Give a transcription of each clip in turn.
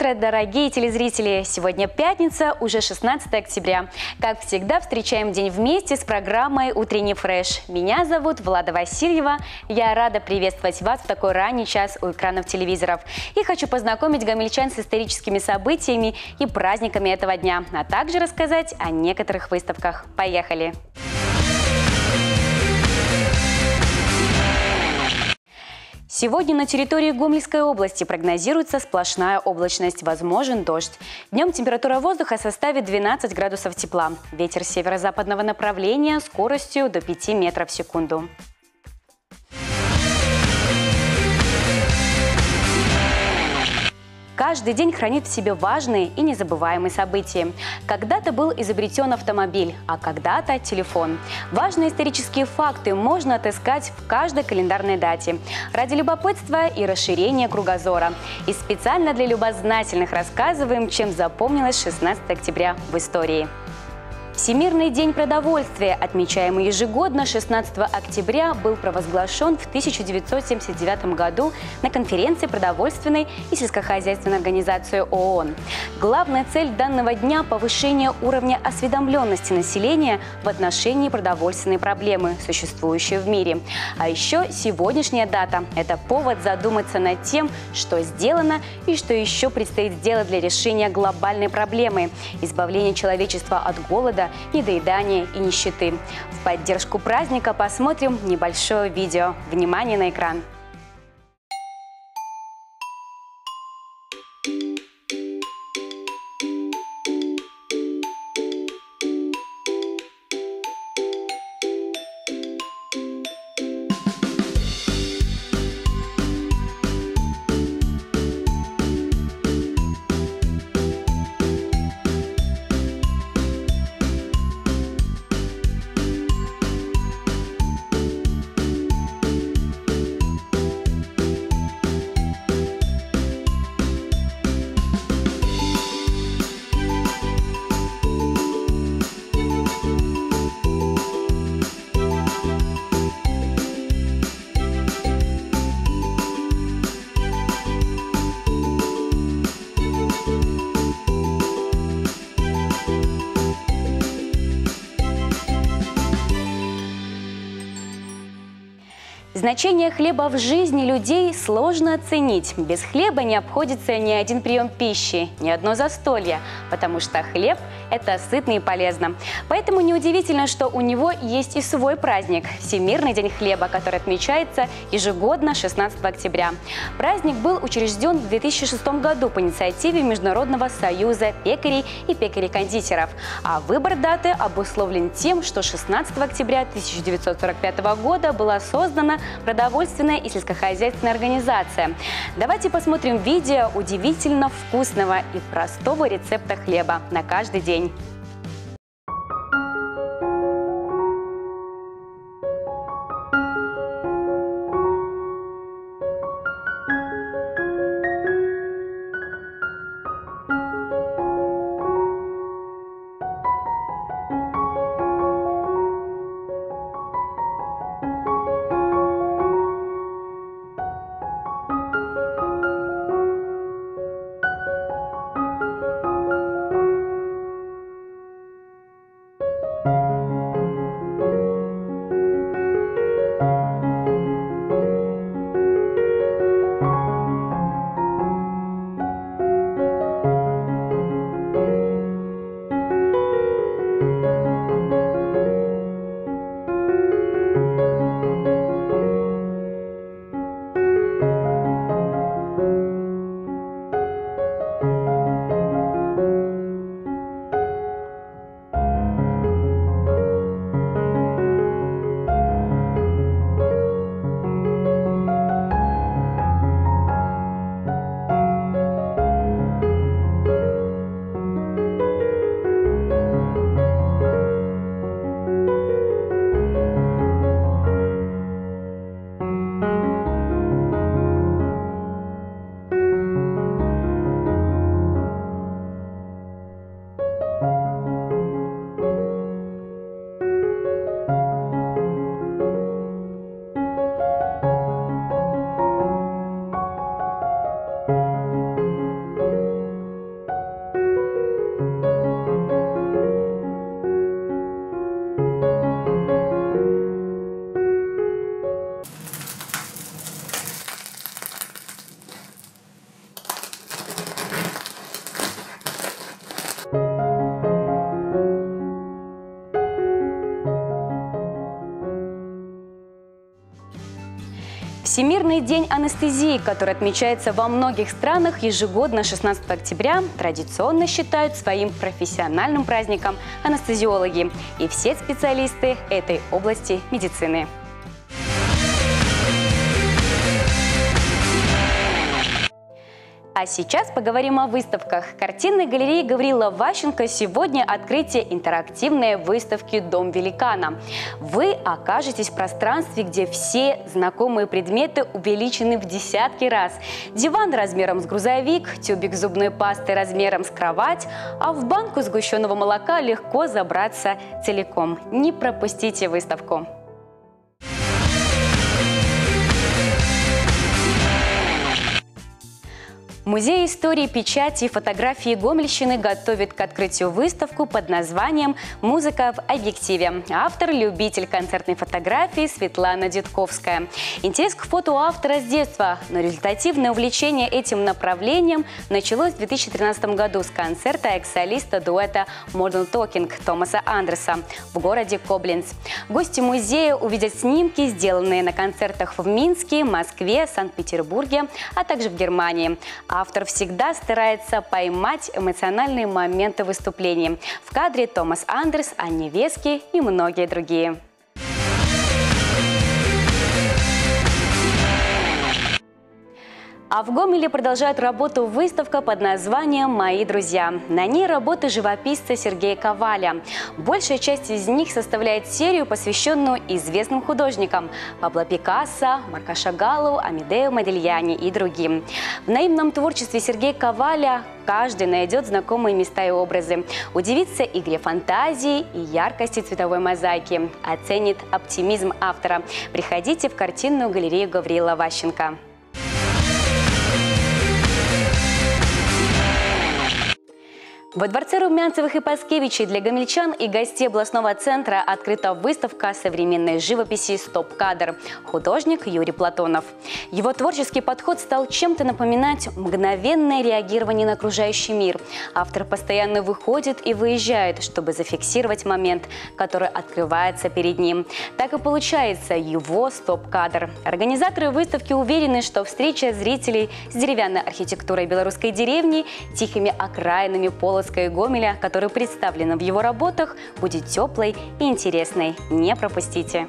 Утро, дорогие телезрители! Сегодня пятница, уже 16 октября. Как всегда, встречаем день вместе с программой «Утренний фреш». Меня зовут Влада Васильева. Я рада приветствовать вас в такой ранний час у экранов телевизоров. И хочу познакомить гамельчан с историческими событиями и праздниками этого дня, а также рассказать о некоторых выставках. Поехали! Поехали! Сегодня на территории Гомельской области прогнозируется сплошная облачность, возможен дождь. Днем температура воздуха составит 12 градусов тепла. Ветер северо-западного направления скоростью до 5 метров в секунду. Каждый день хранит в себе важные и незабываемые события. Когда-то был изобретен автомобиль, а когда-то телефон. Важные исторические факты можно отыскать в каждой календарной дате. Ради любопытства и расширения кругозора. И специально для любознательных рассказываем, чем запомнилось 16 октября в истории. Всемирный день продовольствия, отмечаемый ежегодно 16 октября, был провозглашен в 1979 году на конференции продовольственной и сельскохозяйственной организации ООН. Главная цель данного дня – повышение уровня осведомленности населения в отношении продовольственной проблемы, существующей в мире. А еще сегодняшняя дата – это повод задуматься над тем, что сделано и что еще предстоит сделать для решения глобальной проблемы – избавления человечества от голода недоедания и нищеты. В поддержку праздника посмотрим небольшое видео. Внимание на экран! Значение хлеба в жизни людей сложно оценить. Без хлеба не обходится ни один прием пищи, ни одно застолье, потому что хлеб – это сытно и полезно. Поэтому неудивительно, что у него есть и свой праздник – Всемирный день хлеба, который отмечается ежегодно 16 октября. Праздник был учрежден в 2006 году по инициативе Международного союза пекарей и пекарей-кондитеров. А выбор даты обусловлен тем, что 16 октября 1945 года была создана продовольственная и сельскохозяйственная организация. Давайте посмотрим видео удивительно вкусного и простого рецепта хлеба на каждый день. Всемирный день анестезии, который отмечается во многих странах ежегодно 16 октября, традиционно считают своим профессиональным праздником анестезиологи и все специалисты этой области медицины. А сейчас поговорим о выставках. Картинной галереи Гаврила Ващенко сегодня открытие интерактивной выставки «Дом великана». Вы окажетесь в пространстве, где все знакомые предметы увеличены в десятки раз. Диван размером с грузовик, тюбик зубной пасты размером с кровать, а в банку сгущенного молока легко забраться целиком. Не пропустите выставку. Музей истории печати и фотографии Гомельщины готовит к открытию выставку под названием «Музыка в объективе». Автор – любитель концертной фотографии Светлана Дедковская. Интерес к фото у автора с детства, но результативное увлечение этим направлением началось в 2013 году с концерта экс-солиста дуэта Modern Talking Томаса Андерса в городе Коблинц. Гости музея увидят снимки, сделанные на концертах в Минске, Москве, Санкт-Петербурге, а также в Германии. Автор всегда старается поймать эмоциональные моменты выступления. В кадре Томас Андерс, Анни Вески и многие другие. А в Гомеле продолжает работу выставка под названием «Мои друзья». На ней работы живописца Сергея Коваля. Большая часть из них составляет серию, посвященную известным художникам – Пабло Пикассо, Марко Шагалу, Амедео Модильяне и другим. В наивном творчестве Сергея Коваля каждый найдет знакомые места и образы, удивится игре фантазии и яркости цветовой мозаики, оценит оптимизм автора. Приходите в картинную галерею Гавриила Ващенко. Во дворце Румянцевых и Паскевичей для гомельчан и гостей областного центра открыта выставка современной живописи «Стоп-кадр». Художник Юрий Платонов. Его творческий подход стал чем-то напоминать мгновенное реагирование на окружающий мир. Автор постоянно выходит и выезжает, чтобы зафиксировать момент, который открывается перед ним. Так и получается его «Стоп-кадр». Организаторы выставки уверены, что встреча зрителей с деревянной архитектурой белорусской деревни, тихими окраинами пола Полоцка и Гомеля, которая представлена в его работах, будет теплой и интересной. Не пропустите!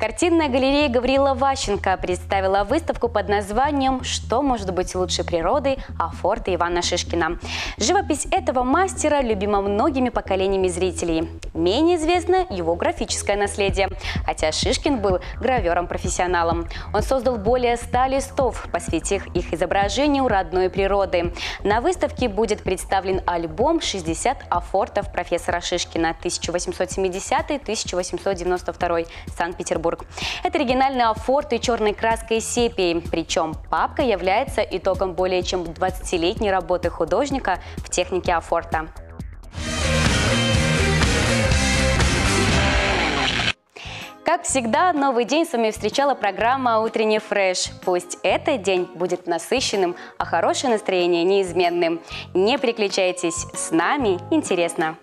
Картинная галерея Гаврила Ващенко представила выставку под названием «Что может быть лучше природы?» Афорта Ивана Шишкина. Живопись этого мастера любима многими поколениями зрителей. Менее известно его графическое наследие, хотя Шишкин был гравером-профессионалом. Он создал более ста листов, посвятив их изображению родной природы. На выставке будет представлен альбом «60 афортов профессора Шишкина 1870-1892 Санкт-Петербург». Петербург. Это оригинальный афорт и черной краской сепии. Причем папка является итогом более чем 20-летней работы художника в технике афорта. Как всегда, новый день с вами встречала программа «Утренний фреш». Пусть этот день будет насыщенным, а хорошее настроение неизменным. Не переключайтесь, с нами интересно.